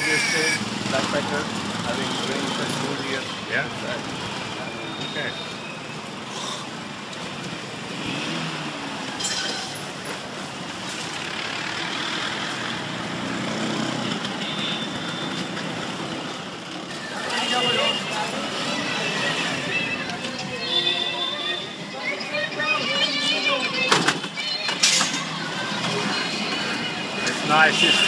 the place where they stay, backpackers, having drinks and food here. Yeah. Okay. It's nice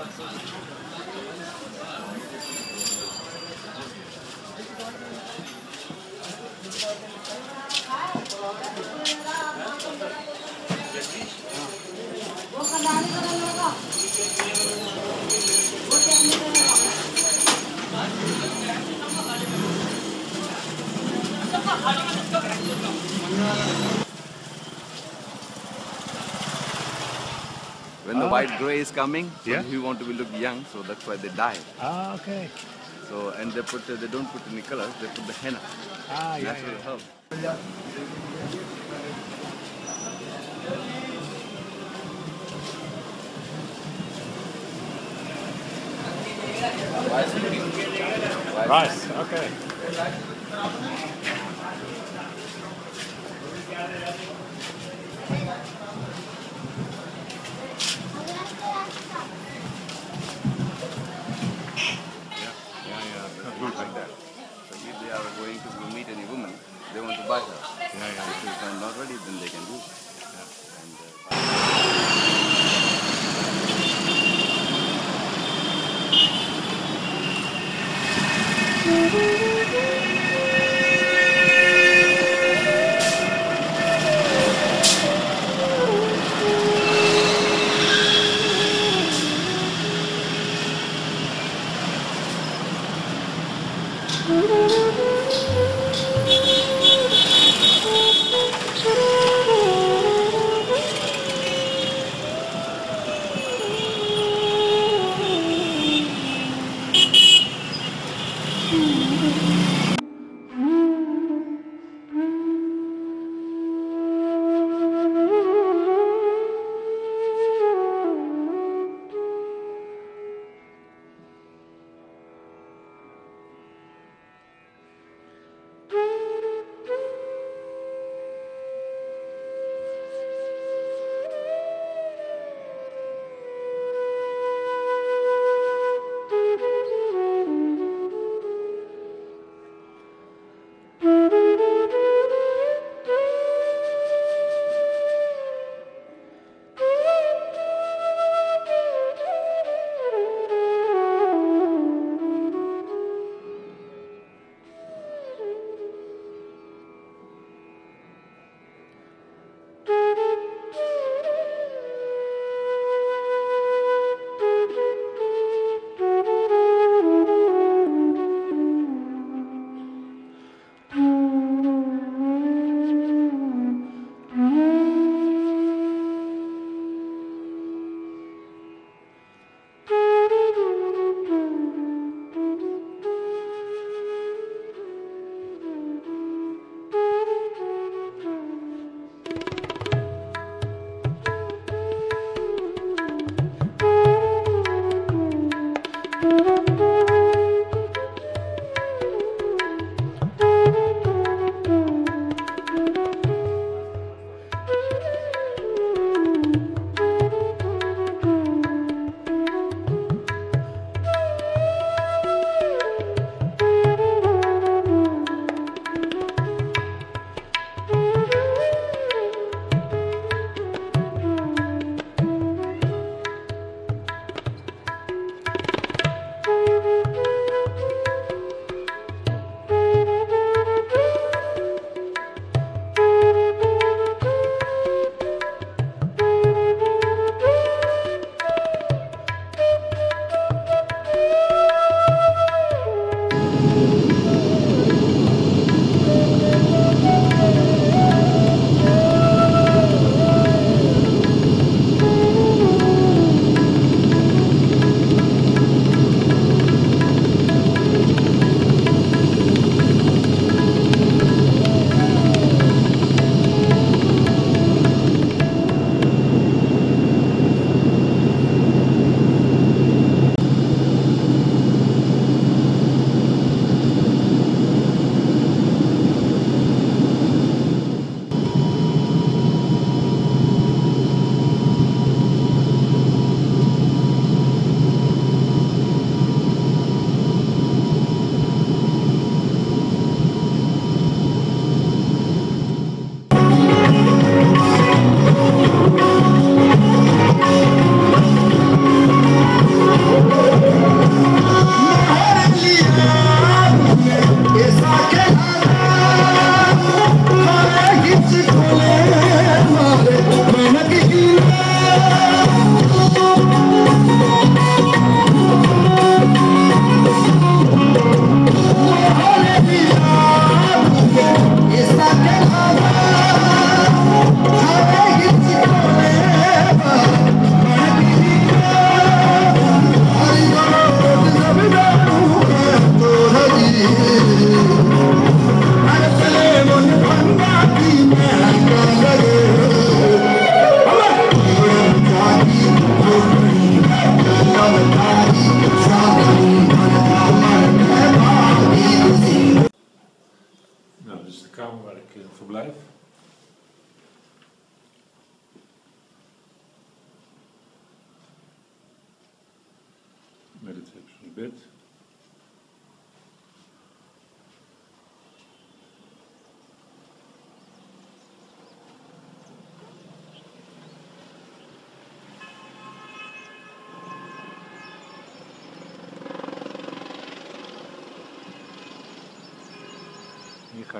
When the white gray is coming, so Yeah. you want to be look young, so that's why they dye. Ah, okay. So and they put they don't put any colors, they put the henna, Ah, yeah, natural yeah. herb. Rice, okay.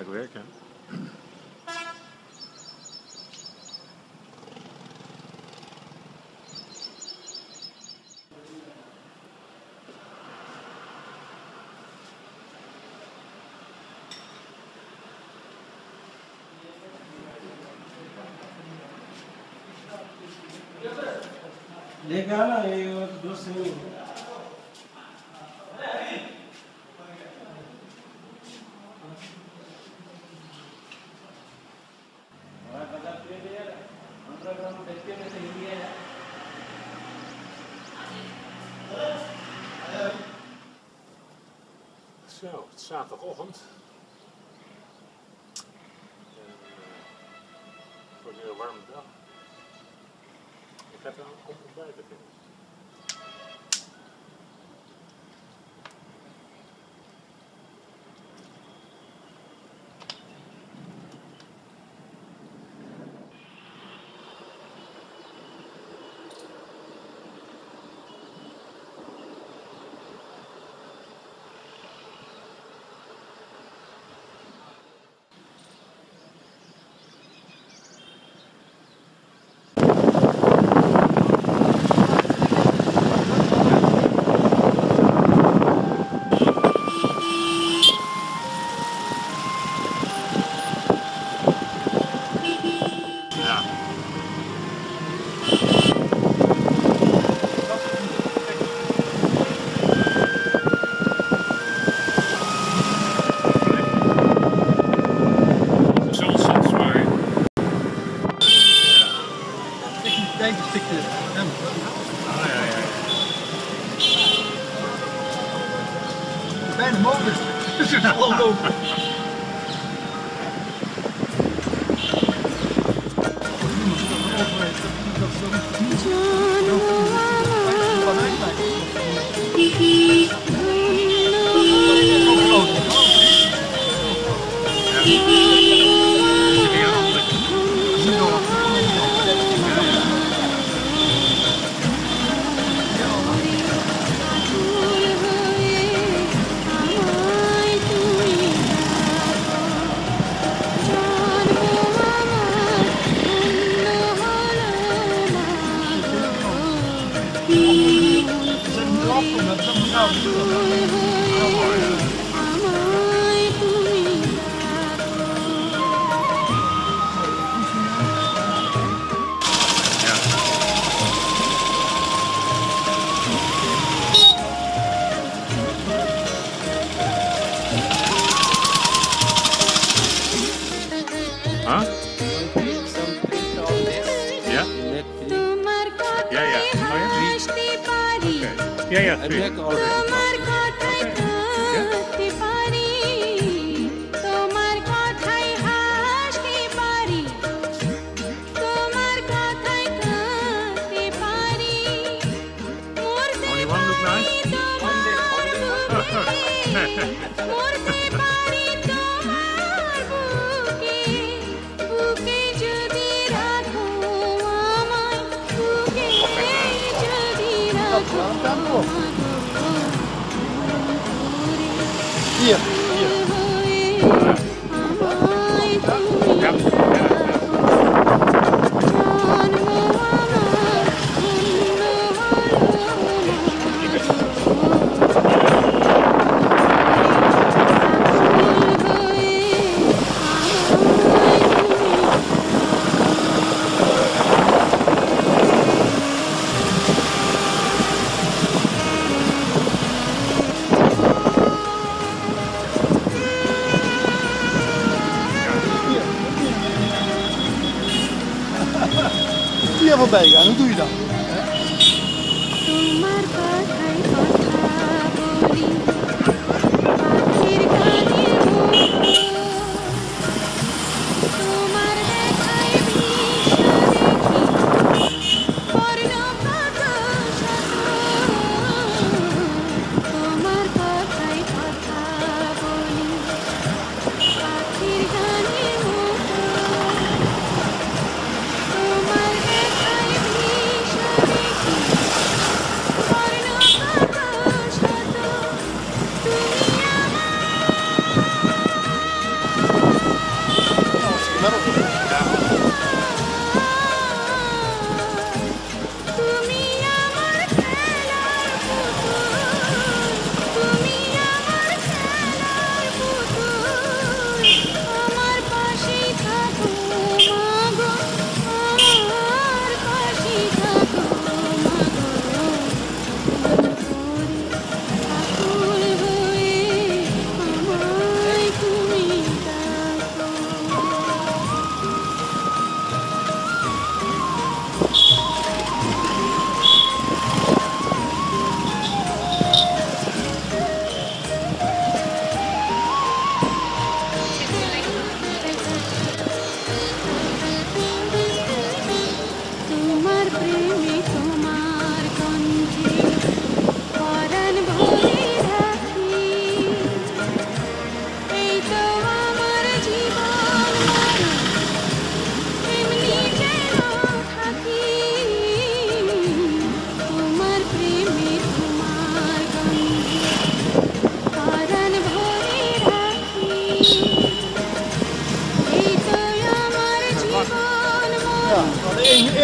faz werken. Legal aí, eu do seu. Yeah, yeah. Hier, hier. Ja. There.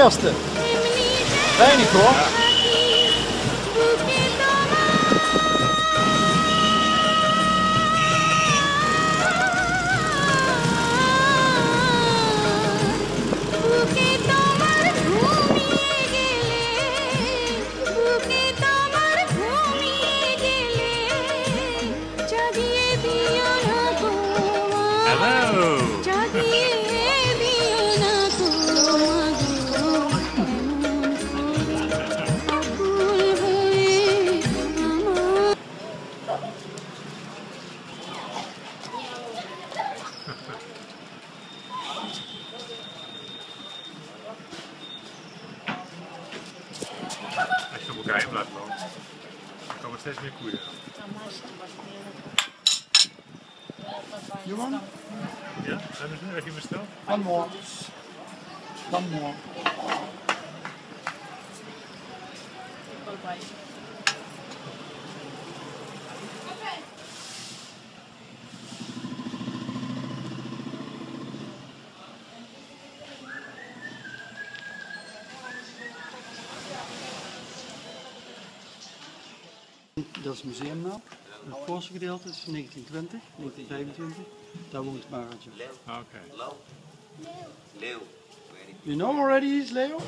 Eerste. Weinig hoor. steeds meer koeien. Ja, hebben ze nu weg in bestel? Kan morgen. Kan. gedeeld gedeelte is 1920, 1925. Daar woont aan Oké. Okay. Leo. Leo. You know already is Leo?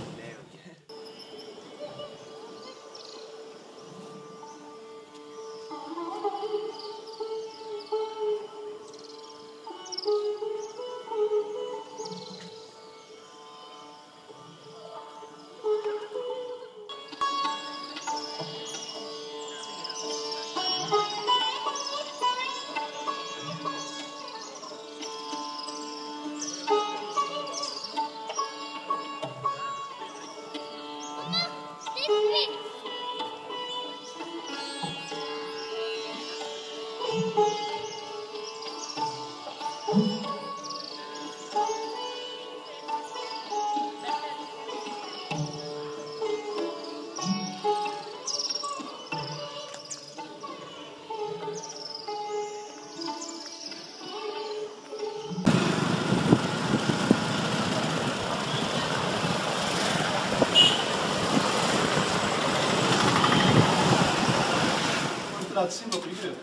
Dat zien wat er gebeurt.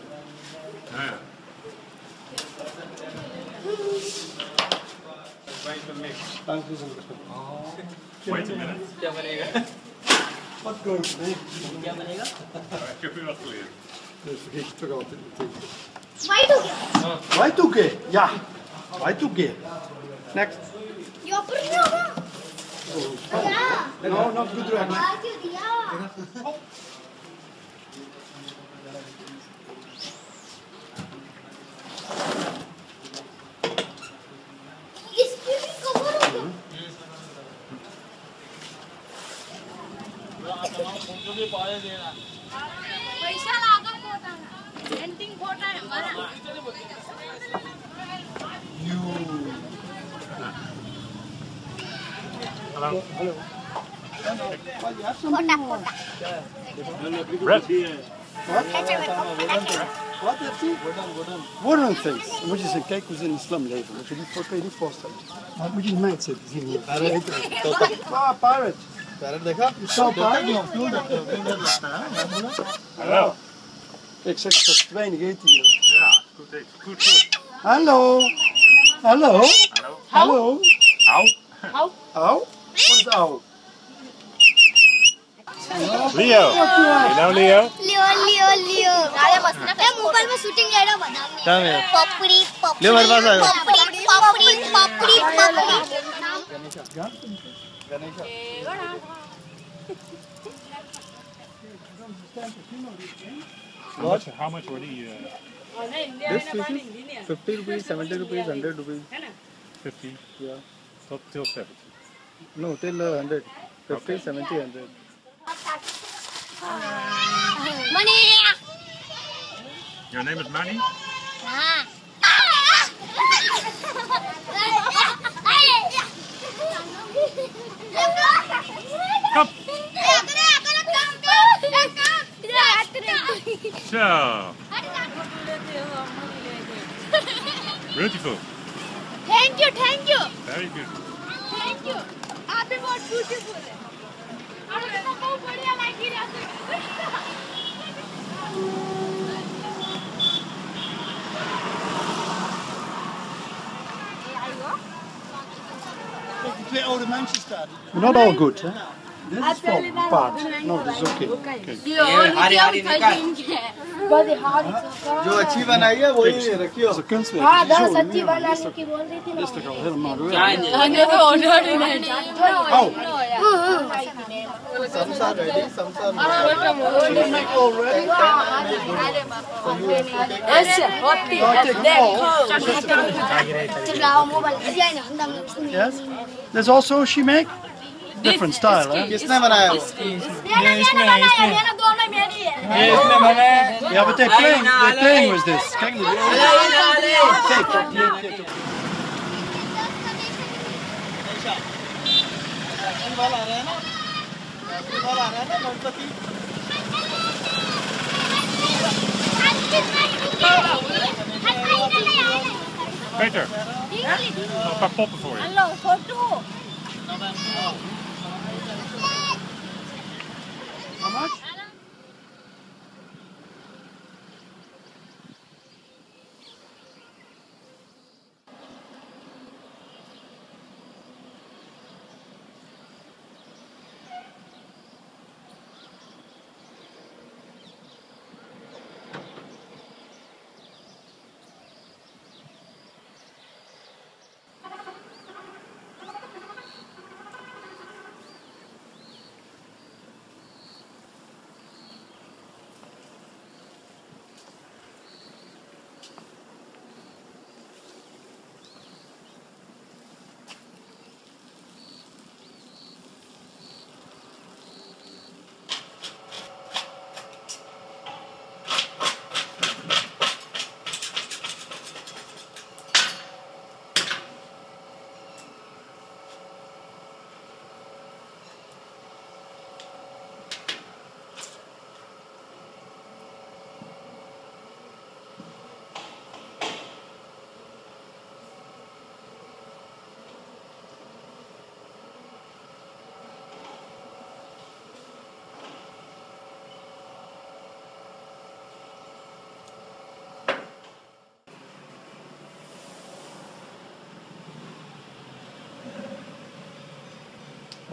Ja, ja. Dank u wel. Oh. Wait a minute. Ja, meneer. Wat goed, nee. Ja, meneer. Ah, ik heb u wat geleerd. Dat vergeet je toch altijd meteen. Ah. Waitoeke. ja. Waitoeke. Next. Ja, prima. Oh. Ja. Nou, nog goed, Ja. पैसा लागा फोटा painting फोटा है हमारा Hallo. फोटा फोटा Brett. Wat heeft hij? Wooden things. Dan moet je eens eens kijken hoe ze in de slum leven. Dat je niet, dat kan je niet voorstellen. Maar moet je in mind zitten. Zien hier. Ah, pirate. You saw pirate? Hallo. Ik zeg het is te weinig eten hier. Ja, goed eten. Goed, goed. Hallo. Hallo. Hallo. Hallo. Au. Au? Wat is au? Leo. You know Leo? लियो लियो लियो अरे मस्त ना mobile में shooting ले रहा बना क्या है? पपड़ी पपड़ी ले मेरे पास आयो। पपड़ी पपड़ी पपड़ी पपड़ी How much, how much were the uh, This fish is 50 rupees, 70 rupees, 100 rupees. 50 Yeah. tot till 70? No, till uh, 100. 50, 70, 100. Money Your name is Manny? हाँ Kom. Zo. Beautiful. Thank you thank you Very good. Thank you आप भी बहुत beautiful है और उसको बहुत बढ़िया लगी रहा Kijk, die twee oude mensen staan. But not all good, hè? This is falling apart. No, this is okay. okay. Hari Hari निकाल बहुत हार्ड जो अच्छी बनाई है वही रखियो जो kunstwerk. हाँ is दस zo, सच्ची nu बनाने की बोल रही थी ना is toch al helemaal weg. हने तो ऑर्डर ही नहीं Oh, Samsa ready, samsa you make all ready. ऐसे होती Now take them all. चलाओ मोबाइल डिजाइन हम दम Yes. There's also she make different style, eh? किसने बनाया वो मैंने मैंने बनाया मैंने दोनों मेरी है Yeah, but they're playing. They're playing with this. Kijk nu. Take, take, take, take. वाला आ रहा है ना वाला आ रहा है ना Ganpati Peter, nog een paar poppen voor je. Hallo, foto. How much?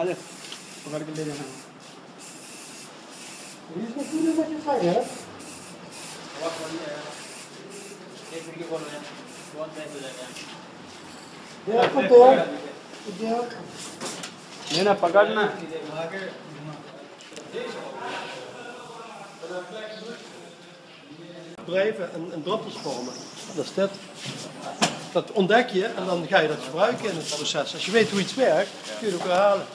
आजा पकड़ के ले जाना इसको पूरे में कितना है हवा खोल ले एक मिनट के खोल ले बहुत टाइम हो जाएगा ये आपको तो ये ये ना पकड़ना bedrijven en, en droppels vormen. Dat is dit. Dat ontdek je en dan ga je dat gebruiken in het proces. Als je weet hoe iets werkt, kun je het ook herhalen.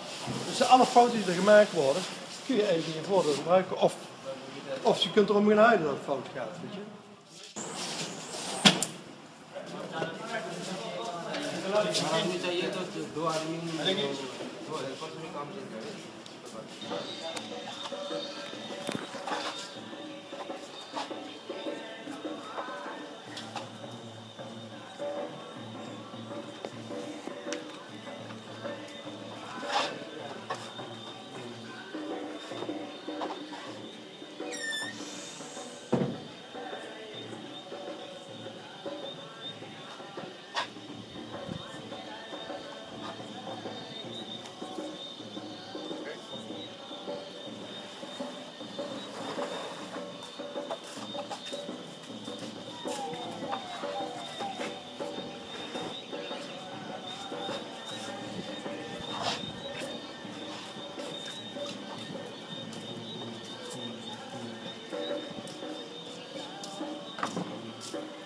Dus alle fouten die er gemaakt worden, kun je eigenlijk in je voordeel gebruiken. Of, of je kunt erom gaan huilen dat het fout gaat. Weet je? आदमी चाहिए तो दो आदमी दो helpers में काम चल जाएगा すいません。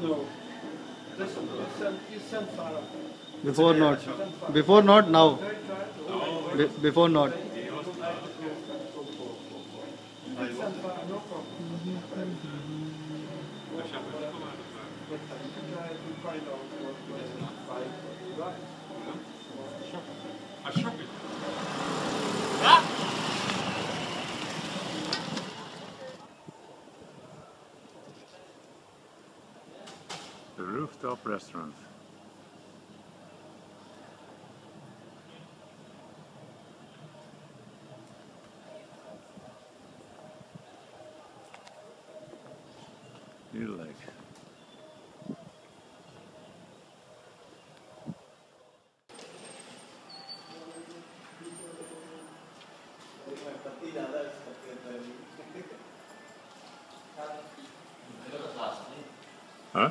No. Listen, you sent, you. Before not. Before not, now. Be- before not. I rooftop restaurant. Like. Huh?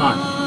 Smaak.